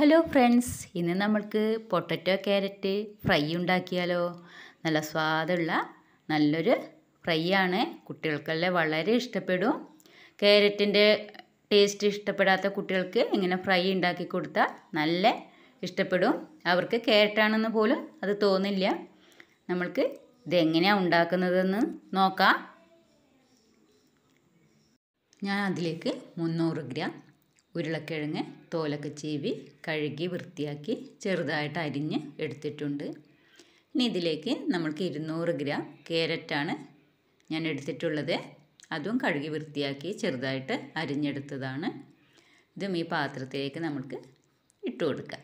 Hello friends ഇന്ന് നമ്മൾക്ക് potato carrot fry ഉണ്ടാക്കിയാലോ? നല്ല സ്വാദുള്ള നല്ലൊരു ഫ്രൈ ആണ്. കുട്ടികൾക്കെല്ലാം വളരെ ഇഷ്ടപ്പെടും. ക്യാരറ്റിന്റെ ടേസ്റ്റ് ഇഷ്ടപ്പെടാത്ത കുട്ടികൾക്ക് ഇങ്ങനെ ഫ്രൈ ഉണ്ടാക്കി കൊടുത്താൽ നല്ല ഇഷ്ടപ്പെടും. അവർക്ക് ക്യാരറ്റാണെന്ന് പോലും അത് തോന്നില്ല. നമ്മൾക്ക് ഇതെങ്ങനെയാണ് ഉണ്ടാക്കുന്നതെന്ന് നോക്കാം. ഞാൻ അതിലേക്ക് മുന്നൂറ് ഗ്രാം ഉരുളക്കിഴങ്ങ് തോലൊക്കെ ചീവി കഴുകി വൃത്തിയാക്കി ചെറുതായിട്ട് അരിഞ്ഞ് എടുത്തിട്ടുണ്ട്. ഇനി ഇതിലേക്ക് നമ്മൾക്ക് ഇരുന്നൂറ് ഗ്രാം ക്യാരറ്റാണ് ഞാൻ എടുത്തിട്ടുള്ളത്. അതും കഴുകി വൃത്തിയാക്കി ചെറുതായിട്ട് അരിഞ്ഞെടുത്തതാണ്. ഇതും ഈ പാത്രത്തിലേക്ക് നമുക്ക് ഇട്ട് കൊടുക്കാം.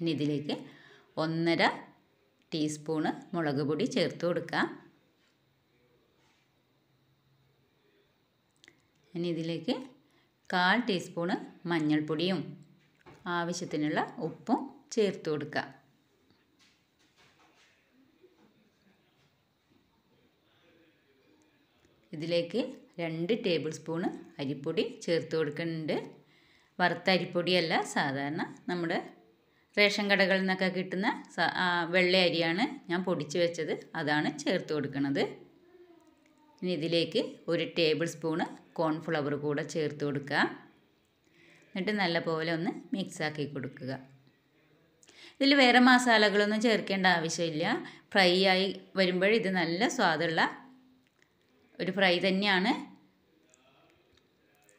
ഇനി ഇതിലേക്ക് ഒന്നര ടീസ്പൂണ് മുളക് പൊടി ചേർത്ത് കൊടുക്കാം. ഇനി ഇതിലേക്ക് കാൽ ടീസ്പൂണ് മഞ്ഞൾപ്പൊടിയും ആവശ്യത്തിനുള്ള ഉപ്പും ചേർത്ത് കൊടുക്കുക. ഇതിലേക്ക് രണ്ട് ടേബിൾ സ്പൂണ് അരിപ്പൊടി ചേർത്ത് കൊടുക്കുന്നുണ്ട്. വറുത്ത അരിപ്പൊടിയല്ല സാധാരണ നമ്മുടെ റേഷൻ കടകളിൽ നിന്നൊക്കെ കിട്ടുന്ന വെള്ള അരിയാണ് ഞാൻ പൊടിച്ച് വെച്ചത്. അതാണ് ചേർത്ത് കൊടുക്കുന്നത് ഇനി ഇതിലേക്ക് ഒരു ടേബിൾ സ്പൂണ് കോൺഫ്ലവർ കൂടെ ചേർത്ത് കൊടുക്കുക. എന്നിട്ട് നല്ലപോലെ ഒന്ന് മിക്സാക്കി കൊടുക്കുക. ഇതിൽ വേറെ മസാലകളൊന്നും ചേർക്കേണ്ട ആവശ്യമില്ല. ഫ്രൈ ആയി വരുമ്പോൾ ഇത് നല്ല സ്വാദുള്ള ഒരു ഫ്രൈ തന്നെയാണ്.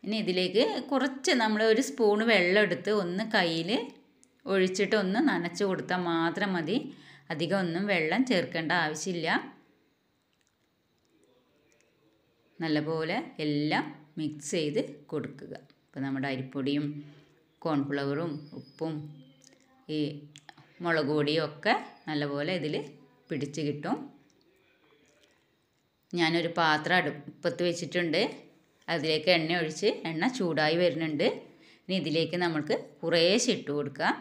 ഇനി ഇതിലേക്ക് കുറച്ച് നമ്മൾ ഒരു സ്പൂൺ വെള്ളം എടുത്ത് ഒന്ന് കയ്യിൽ ഒഴിച്ചിട്ട് ഒന്ന് നനച്ച് കൊടുത്താൽ മാത്രം മതി. അധികം ഒന്നും വെള്ളം ചേർക്കേണ്ട ആവശ്യമില്ല. നല്ലപോലെ എല്ലാം മിക്സ് ചെയ്ത് കൊടുക്കുക. അപ്പോൾ നമ്മുടെ അരിപ്പൊടിയും കോൺഫ്ലവറും ഉപ്പും ഈ മുളക് പൊടിയും ഒക്കെ നല്ലപോലെ ഇതിൽ പിടിച്ച് കിട്ടും. ഞാനൊരു പാത്രം അടുപ്പത്ത് വെച്ചിട്ടുണ്ട്. അതിലേക്ക് എണ്ണ ഒഴിച്ച് എണ്ണ ചൂടായി വരുന്നുണ്ട്. ഇനി ഇതിലേക്ക് നമുക്ക് കുറേശ്ശെ ഇട്ട് കൊടുക്കുക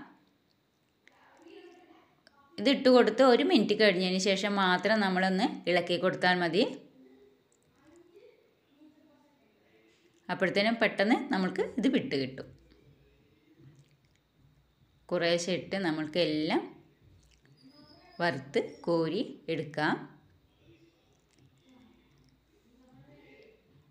ഇതിട്ട് കൊടുത്ത് ഒരു മിനിറ്റ് കഴിഞ്ഞതിന് ശേഷം മാത്രം നമ്മളൊന്ന് ഇളക്കി കൊടുത്താൽ മതി. അപ്പോഴത്തേനും പെട്ടെന്ന് നമ്മൾക്ക് ഇത് വിട്ട് കിട്ടും. കുറേശ്ശെ ഇട്ട് നമ്മൾക്ക് എല്ലാം വറുത്ത് കോരി എടുക്കാം.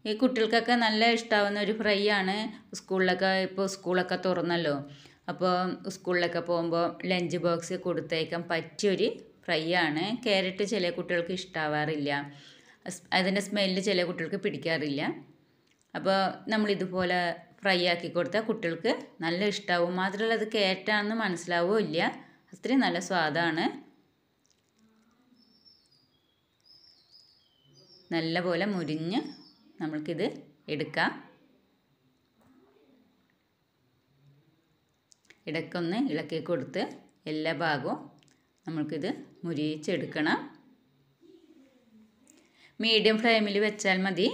ഈ കുട്ടികൾക്കൊക്കെ നല്ല ഇഷ്ടമാവുന്ന ഒരു ഫ്രൈ ആണ്. സ്കൂളിലൊക്കെ ഇപ്പോൾ സ്കൂളൊക്കെ തുറന്നല്ലോ. അപ്പോൾ സ്കൂളിലൊക്കെ പോകുമ്പോൾ ലഞ്ച് ബോക്സ് കൊടുത്തേക്കാൻ പറ്റിയൊരു ഫ്രൈ ആണ്. ക്യാരറ്റ് ചില കുട്ടികൾക്ക് ഇഷ്ടാവാറില്ല. അതിന്റെ സ്മെല്ല് ചില കുട്ടികൾക്ക് പിടിക്കാറില്ല. അപ്പോൾ നമ്മൾ ഇതുപോലെ ഫ്രൈ ആക്കി കൊടുത്താൽ കുട്ടികൾക്ക് നല്ല ഇഷ്ടമാവും മാത്രമല്ല അത് കേറ്റാണെന്ന് മനസ്സിലാവുകയോ ഇല്ല. അത്രയും നല്ല സ്വാദാണ്. നല്ല പോലെ മുരിഞ്ഞ് നമ്മൾക്കിത് എടുക്കാം. ഇടയ്ക്കൊന്ന് ഇളക്കി കൊടുത്ത് എല്ലാ ഭാഗവും നമ്മൾക്കിത് മുരിച്ചെടുക്കണം മീഡിയം ഫ്ലെയിമിൽ വെച്ചാൽ മതി.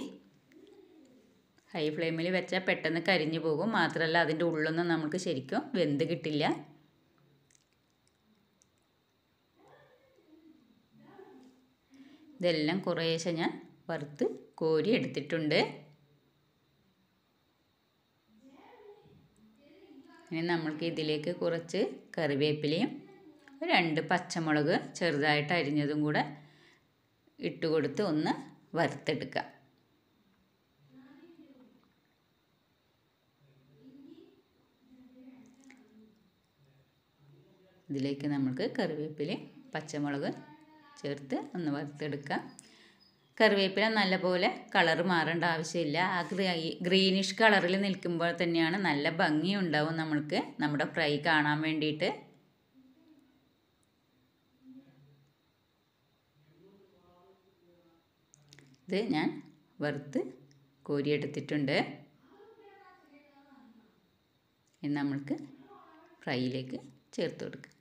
ഹൈ ഫ്ലെയിമിൽ വെച്ചാൽ പെട്ടെന്ന് കരിഞ്ഞു പോകും. മാത്രമല്ല അതിന്റെ ഉള്ളൊന്നും നമുക്ക് ശരിക്കും വെന്ത് കിട്ടില്ല. ഇതെല്ലാം കുറേശ്ശെ ഞാൻ വറുത്ത് കോരി എടുത്തിട്ടുണ്ട്. ഇനി നമ്മൾക്ക് ഇതിലേക്ക് കുറച്ച് കറിവേപ്പിലയും രണ്ട് പച്ചമുളക് ചെറുതായിട്ട് അരിഞ്ഞതും കൂടെ ഇട്ട് കൊടുത്ത് ഒന്ന് വറുത്തെടുക്കാം. ഇതിലേക്ക് നമുക്ക് കറിവേപ്പില പച്ചമുളക് ചേർത്ത് ഒന്ന് വറുത്തെടുക്കാം. കറിവേപ്പില നല്ലപോലെ കളർ മാറേണ്ട ആവശ്യമില്ല. ആ ഗ്രീനിഷ് കളറിൽ നിൽക്കുമ്പോൾ തന്നെയാണ് നല്ല ഭംഗി ഉണ്ടാവും നമ്മൾക്ക് നമ്മുടെ ഫ്രൈ കാണാൻ വേണ്ടിയിട്ട്. ഇത് ഞാൻ വറുത്ത് കോരിയെടുത്തിട്ടുണ്ട്. ഇനി നമ്മൾക്ക് ഫ്രൈയിലേക്ക് ചേർത്ത് കൊടുക്കാം.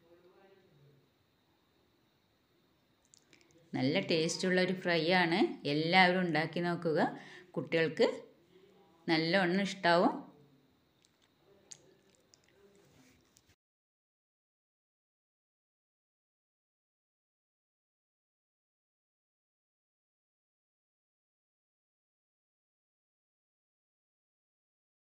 നല്ല ടേസ്റ്റുള്ള ഒരു ഫ്രൈ ആണ് എല്ലാവരും ഉണ്ടാക്കി നോക്കുക. കുട്ടികൾക്ക് നല്ലവണ്ണം ഇഷ്ടാവും.